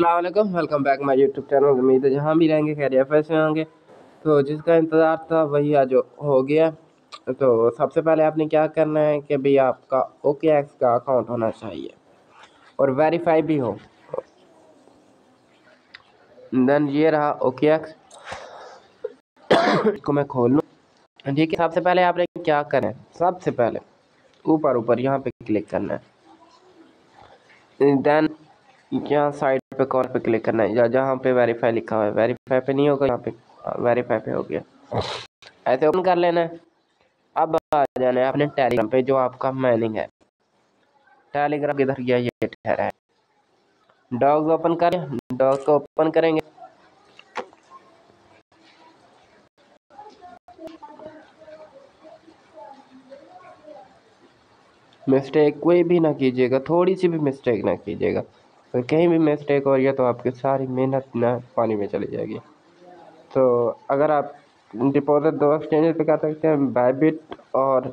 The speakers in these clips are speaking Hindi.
Aslam welcome back my YouTube channel उम्मीद है जहाँ भी रहेंगे, खैरियत से होंगे। तो जिसका इंतज़ार था वही आज हो गया। तो सबसे पहले आपने क्या करना है कि भाई आपका ओके एक्स का अकाउंट होना चाहिए और वेरीफाई भी हो। देन ये रहा ओके एक्स को मैं खोल लूँ। ठीक है सबसे पहले आपने क्या करना है? सबसे पहले ऊपर ऊपर यहाँ पे क्लिक करना है। देन यहाँ साइड पे कॉल पे क्लिक करना है। या जहाँ पे वेरीफाई लिखा हुआ है। वेरीफाई पे नहीं होगा, यहाँ पे वेरीफाई पे हो गया। ऐसे ओपन कर लेना। है अब आ जाना है अपने टेलीग्राम पे, जो आपका मैनिंग है। टेलीग्राम किधर गया, ये ठहरा है। डॉग्स ओपन करें डॉग्स को ओपन करेंगे। मिस्टेक कोई भी ना कीजिएगा, थोड़ी सी भी मिस्टेक ना कीजिएगा। तो कहीं भी मिस्टेक हो रही है तो आपकी सारी मेहनत ना पानी में चली जाएगी। तो अगर आप डिपॉजिट दो एक्सचेंज पे कर सकते हैं बायबिट और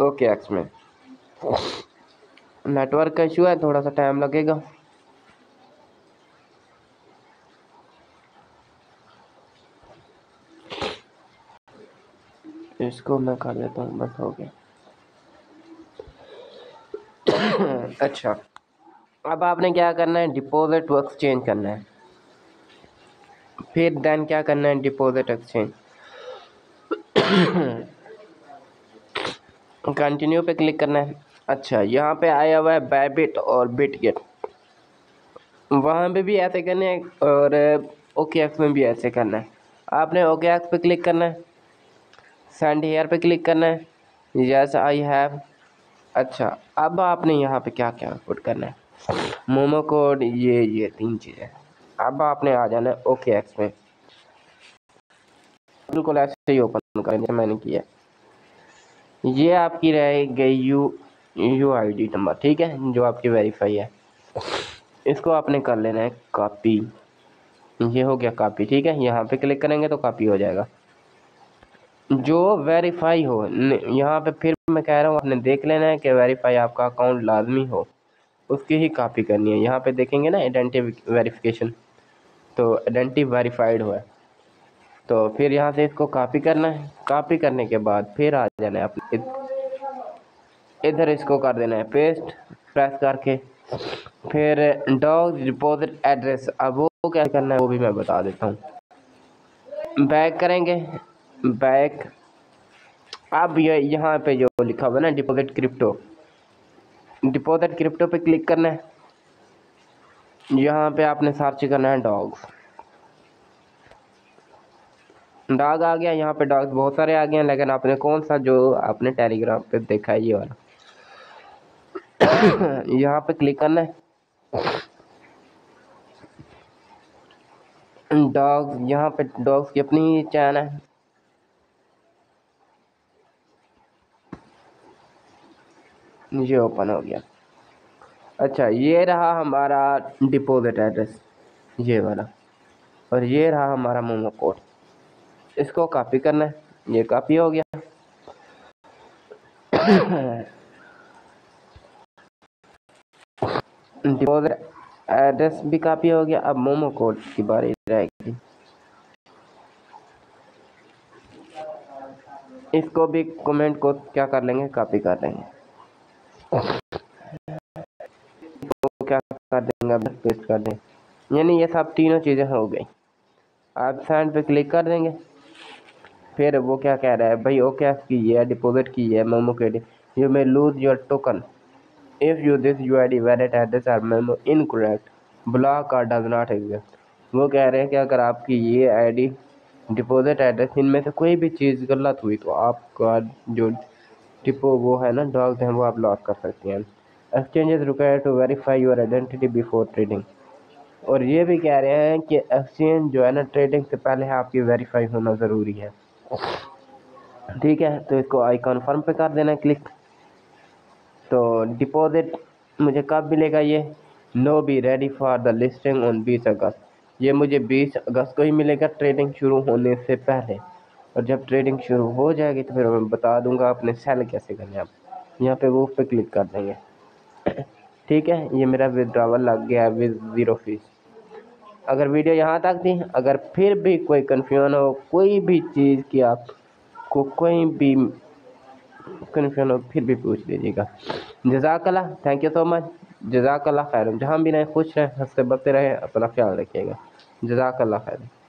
ओके एक्स में। नेटवर्क का इशू है थोड़ा सा टाइम लगेगा। इसको मैं कर देता हूँ, बस हो गया। अच्छा। अब आपने क्या करना है? डिपॉजिट वर्क चेंज करना है। फिर देन क्या करना है? डिपॉजिट एक्सचेंज कंटिन्यू पे क्लिक करना है। अच्छा यहाँ पे आया हुआ है बैबिट और बिट गेट वहाँ पे भी ऐसे करना है और ओके एक्स में भी ऐसे करना है। आपने ओके एक्स पे क्लिक करना है। सेंड हेयर पे क्लिक करना है। यस आई हैव अच्छा अब आपने यहाँ पे क्या क्या पुट करना है? मोमो कोड ये ये तीन चीज़ें। अब आपने आ जाना है ओके एक्स में। बिल्कुल ऐसे ही ओपन करें मैंने किया। ये आपकी रह गई U U I D number, ठीक है? जो आपकी वेरीफाई है। इसको आपने कर लेना है कॉपी। ये हो गया कॉपी, ठीक है? यहाँ पे क्लिक करेंगे तो कॉपी हो जाएगा। जो वेरीफाई हो यहाँ पे फिर मैं कह रहा हूँ, आपने देख लेना है कि वेरीफाई आपका अकाउंट लाजमी हो। उसकी ही कॉपी करनी है। यहाँ पे देखेंगे ना आइडेंटी वेरिफिकेशन तो आइडेंटी वेरीफाइड हुआ है। तो फिर यहाँ से इसको कॉपी करना है। कॉपी करने के बाद फिर आ जाना है अपने। इधर इसको कर देना है। पेस्ट प्रेस करके। फिर डॉग डिपोजिट एड्रेस अब वो क्या करना है, वो भी मैं बता देता हूँ। बैक करेंगे। बैक अब ये यहाँ पे जो लिखा हुआ है ना डिपोजिट क्रिप्टो डिपॉजिट क्रिप्टो पे क्लिक करना है। यहाँ पे आपने सर्च करना है डॉग्स। डॉग आ गया, यहाँ पे डॉग्स बहुत सारे आ गए हैं, लेकिन आपने कौन सा जो आपने टेलीग्राम पे देखा है ये वाला? यहाँ पे क्लिक करना है। डॉग्स, यहाँ पे डॉग्स की अपनी चैन है। ये ओपन हो गया। अच्छा ये रहा हमारा डिपॉजिट एड्रेस ये वाला। और ये रहा हमारा मोमो कोड। इसको कॉपी करना है, ये कॉपी हो गया। डिपॉजिट एड्रेस भी कॉपी हो गया, अब मोमो कोड की बारी रहेगी। इसको भी कमेंट को क्या कर लेंगे? कॉपी कर लेंगे। तो क्या कर देंगे बस पेस्ट कर दें यानी ये सब तीनों चीज़ें हो गई। आप सेंड पे क्लिक कर देंगे। फिर वो क्या कह रहा है? भाई ओके की है डिपॉजिट की है मेमो के you may lose your token if you this U I D valid address or memo incorrect block or does not exist वो कह रहे हैं कि अगर आपकी ये आईडी डिपॉजिट एड्रेस इनमें से कोई भी चीज़ गलत हुई तो आपका जो टिपो वो है ना डॉग्स हैं, वो आप लॉक कर सकते हैं। Exchanges require to verify your identity before trading और ये भी कह रहे हैं कि एक्सचेंज जो है ना ट्रेडिंग से पहले आपकी वेरीफाई होना ज़रूरी है। ठीक है तो इसको आई कन्फर्म पे कर देना क्लिक तो डिपॉजिट मुझे कब मिलेगा ये? No be ready for the listing on बीस अगस्त। ये मुझे बीस अगस्त को ही मिलेगा ट्रेडिंग शुरू होने से पहले। और जब ट्रेडिंग शुरू हो जाएगी तो फिर मैं बता दूँगा अपने सेल कैसे करने आप। यहाँ पे वो पे क्लिक कर देंगे। ठीक है, ये मेरा विड्रावल लग गया है विद ज़ीरो फ़ीस अगर वीडियो यहाँ तक थी, अगर फिर भी कोई कन्फ्यूज़न हो, कोई भी चीज़ की आपको कोई भी कन्फ्यूज़न हो, फिर भी पूछ लीजिएगा। जजाकला थैंक यू सो मच जजाकल्ला खैर जहाँ भी रहें, खुश रहें, हँसते बढ़ते रहें, अपना ख्याल रखिएगा। जजाकल्ला खैर।